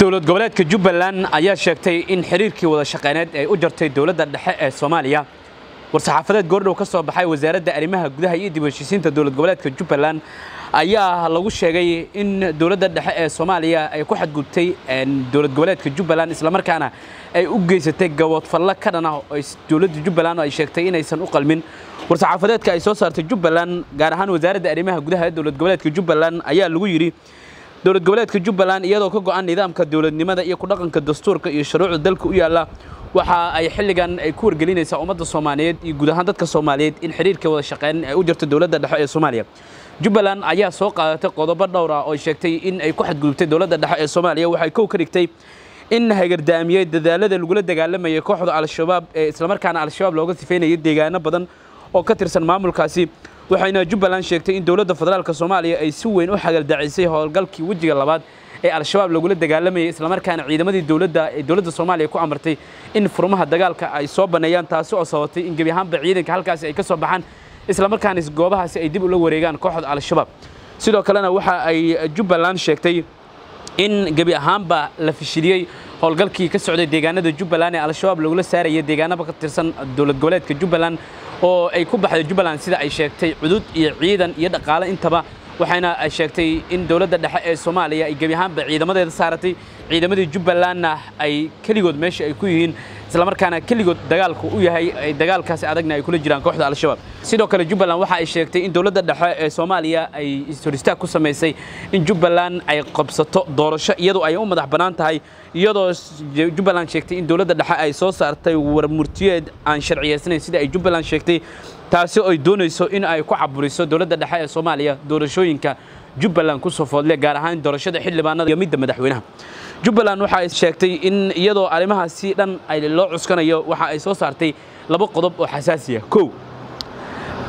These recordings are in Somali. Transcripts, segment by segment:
dowlad goboleedka jubbaland ayaa sheegtay in xiriirkii wada shaqeyneed ay u jartay dowladda dhexe ee soomaaliya war-saxaafadeed goordhow ka soo baxay wasaaradda arrimaha gudaha iyo dib heshiisiinta dowlad goboleedka jubbaland ayaa lagu sheegay in dowladda dhexe ee soomaaliya ay ku xadgudbtay dowlad goboleedka jubbaland islamarkaana ay u geysatay gaboodfallo ka dhan ah oo dowladda jubbaland ay sheegtay inaysan u qalmin. War-saxaafadeedka ay soo saartay jubbaland gaar ahaan wasaaradda arrimaha gudaha ee dowlad goboleedka jubbaland ayaa lagu yidhi dowlad goboleedka jubbaland iyadoo ka go'an nidaamka dowladnimada iyo ku dhaqanka dastuurka iyo shuruucda dalka u yaalla waxa ay xilligan ay ku wargelinaysaa ummadda soomaaliyeed iyo guud ahaan dadka soomaaliyeed in xiriirka wada shaqeyn ay u jirto dowladda dhexe ee soomaaliya. Jubbaland ayaa soo qaadatay qodobo dhowr ah oo sheegtay in ay ku xadgudubtay dowladda dhexe ee soomaaliya. Waxay kow ka dhigtay in hagardaamiyey dadaalada lagula dagaalamayay kooxda al-shabaab ee islamarkaana al-shabaab looga sifeynayay deegaano badan oo ka tirsan maamulkaasi waxayna jubbaland sheegtay in dowladda federaalka soomaaliya ay si weyn u xagaldacisay howlgalkii wejiga labaad ee al-shabaab lagula dagaalamayay islamarkaana ciidamadii dowladda ee dowladda soomaaliya ku amartay in furmaha dagaalka ay soo banneeyaan taasi oo sababtay in gebi ahaanba ciidanka halkaasi ay ka soo baxaan islamarkaana goobahaasi ay dib ula wareegaan kooxda al-shabaab. Sidoo kalena waxa ay jubbaland sheegtay in gebi ahaanba la fashiliyey howlgalkii ka socday deegaanada jubbaland ee al-shabaab lagula saaraya deegaanaba ka tirsan dowlad goboleedka jubbaland oo ay ku baxday jubbaland sida ay sheegtay cudud iyo ciidan iyo dhaqaale. Intaba waxayna ay sheegtay in dowladda dhexe ee soomaaliya ay gebi ahaanba ciidamadeeda saaratay. Ciidamadii jubbalandna ay keligood meesha ay ku yihiin islamarkaana keligood dagaalku u yahay dagaalkaasi adagna ay kula jiraan kooxda al-shabaab. Sidoo kale jubbaland waxa ay sheegtay in dowladda dhexe ee soomaaliya ay horistaag ku samaysay in jubbaland ay qabsato doorasho iyadoo ay u madax bannaan tahay iyadoo jubbaland sheegtay in dowladda dhexe ay soo saartay warmurtiyeed aan sharciyeysanayn sida ay jubbaland sheegtay taasi ay doonayso in ay ku caburiso dowladda dhexe ee soomaaliya doorashooyinka jubbaland ku soo foodle gaar ahaan doorashada xildhibaanada iyo midda madaxweynaha jubbaland waxa ay sheegtay in iyadoo arrimahaasi dhan ay loo cuskanayo waxa ay soo saartay laba qodob oo xasaasiya kow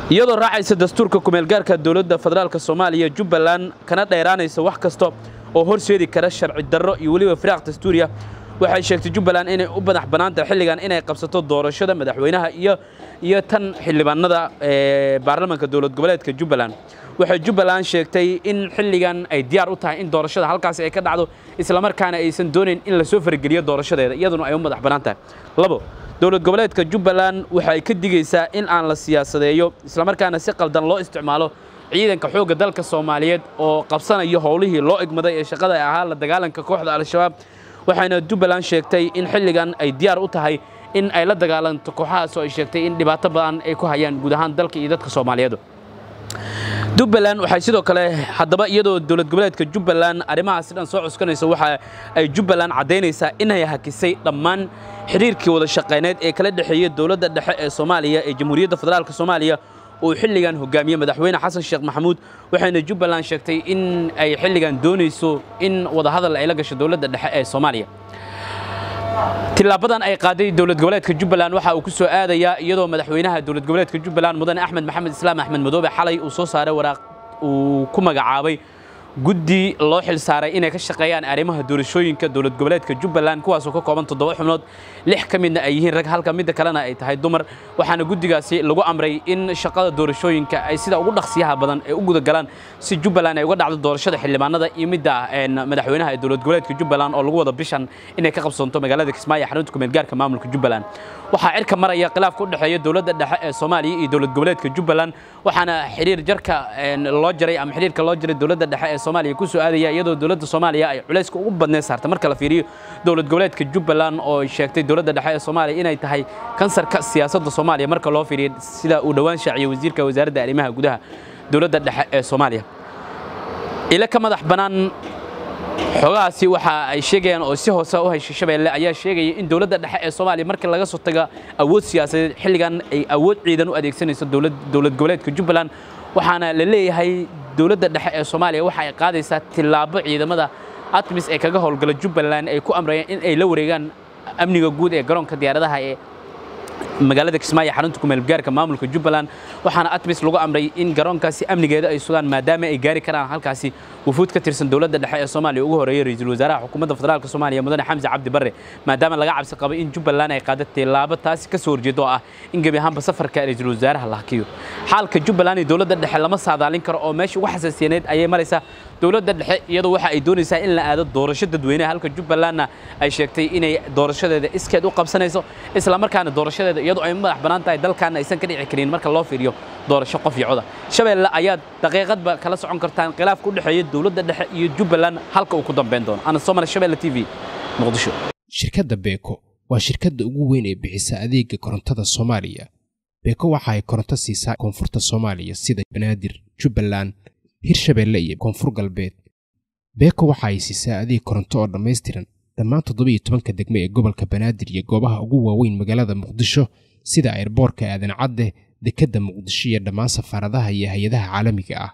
iyadoo raacaysa dastuurka kumeelgaarka dowladda federaalka soomaaliya jubbaland kana dheeraanaysa wax kasta oo horseedi kara sharci darro iyo weliba firaaq dastuuriya waxay sheegtay jubbaland inay u madax bannaan tahay xilligan inay qabsato doorashada madaxweynaha iyo iyo tan xildhibaanada ee baarlamaanka dowlad goboleedka jubbaland waxay jubbaland sheegtay in xilligan ay diyaar u tahay in doorashada halkaasi ay ka dhacdo islamarkaana aysan doonayn in la soo fargeliyo doorashadeeda iyaduna ay u madax bannaan tahay labo dowlad goboleedka jubbaland waxay ka digaysaa in aan la siyaasadeeyo islamarkaana si qaldan loo isticmaalo ciidanka xoogga dalka soomaaliyeed oo qabsanayo howlihii loo egmaday ee shaqada ahaa la dagaalanka kooxda al-shabaab waxayna jubbaland sheegtay in xilligan ay diyaar u tahay in ay la dagaalanto kooxahaas oo ay sheegtay in dhibaato badan ay ku hayaan guud ahaan dalka iyo dadka soomaaliyeed. Jubbaland waxay sidoo kale haddaba iyadoo dowlad goboleedka jubbaland arrimahaasi dhan soo cuskanaysa waxa ay jubbaland caddaynaysaa inay hakisay dhammaan xiriirkii wada shaqeyneed ee kala dhexeeyey dowladda dhexe ee soomaaliya ee jamhuuriyadda federaalka soomaaliya uu xilligan hogaamiyey madaxweyne xasan sheekh maxamuud waxayna jubbaland sheegtay in ay xilligan doonayso in wadahadal ay la gasho dowladda dhexe ee soomaaliya. Tilaabadan ay qaaday dowlad goboleedka jubbaland. Waxa uu ku soo aadayaa iyadoo madaxweynaha dowlad goboleedka jubbaland mudane axmed maxamed islaam axmed madoobe xalay uu soo saaray waraaq uu ku magacaabay guddi loo xil saaray inay ka shaqeeyaan arrimaha doorashooyinka dowlad goboleedka jubbaland kuwaasoo ka kooban toddoba xubnood lix ka midna ay yihiin rag halka midda kalena ay tahay dumar. Waxaana guddigaasi lagu amray in shaqada doorashooyinka ay sida ugu dhaqsiyaha badan ay u gudagalaan si jubbaland ay uga dhacdo doorashada xildhibaanada iyo midda madaxweynaha ee dowlad goboleedka jubbaland oo lagu wada bishan inay ka qabsanto magaalada kismaayo xarunta kumeelgaarka maamulka jubbaland. Waxaa cirka maraya khilaafka u dhexeeya dowladda dhexe ee soomaaliya iyo dowlad goboleedka jubbaland waxaana xiriir jarka loo jaray ama xiriirka loo jaray dowladda dhexe ee soomaaliya ku soo aadaya iyadoo dowladda soomaaliya ay culayska ugu badneed saartay marka la fiiriyo dowlad goboleedka jubbaland oo sheegtay dowladda dhexe ee soomaaliya inay tahay kansarka siyaasadda soomaaliya marka loo fiiriyo sida uu dhowaan shaaciyey wasiirka wasaaradda arrimaha gudaha dowladda dhexe ee soomaaliya. Ila ka madax bannaan xogahaasi waxa ay sheegayaan oo si hoose u heshay shabeelle ayaa sheegaya in dowladda dhexe ee soomaaliya markii laga soo taga awood siyaasadeed xilligan ay awood ciidan u adeegsanayso dowlad goboleedka jubbaland waxaana la leeyahay dowladda dhexe ee soomaaliya waxa ay qaadaysaa tillaabo ciidamada atmis ee kaga howlgala jubbaland ay ku amrayaan in ay la wareegaan amniga guud ee garoonka diyaaradaha ee magaalada kismaayo xarunta kumeelgaarka maamulka jubbaland waxaana atmis lagu amray in garoonkaasi amnigeeda ay sugaan maadaama ay gaari karaan halkaasi wufuud ka tirsan dowladda dhexe ee soomaaliya. Ugu horeeyay ra'iisul wasaaraha xukuumadda federaalk soomaaliya mudane xamse cabdi barre maadaama laga cabsi qabay in jubbaland ay qaada tilaabo taasi ka soo horjeedo oo ah in gebi ahaanba safarka ra'iisul wasaaraha la hakiyo. Xaalka jubbaland iyo dowladda dhexe lama saadaalin karo oo meesha ugu xasaasiyaneed ayay maraysaa dowladda dhexe iyadoo waxa ay doonaysaa in la aado doorasho dadweynaha halka jubbalandna ay sheegtay inay doorashadeeda iskeed u qabsanayso isla markaana doorashadeeda iyadoo ay madax bannaan tahay dalkaana aysan ka dhici karin marka loo fiiriyo doorasho qof iyo coda. Shabeelle ayaad daqiiqadba kala socon kartaan khilaafka u dhexeeya dowladda dhexe iyo jubbaland halka uu ku dambeyn doono. Ana somali shabeelle t v muqdisho. Shirkadda beeko waa shirkadda ugu weyn ee bixisa adeega korontada soomaaliya. Beeko waxa ay koronto siisaa koonfurta soomaaliya sida banaadir jubbaland hirshabeelle iyo koonfur galbeed. Beeko waxa ay siisaa adeeg koronto oo dhammaystiran dhammaan toddobiyo tobanka degme ee gobolka banaadir iyo goobaha ugu waaweyn magaalada muqdisho sida airboorka aadan cadde dekedda muqdisho iyo dhammaan safaaradaha iyo hay'adaha caalamiga ah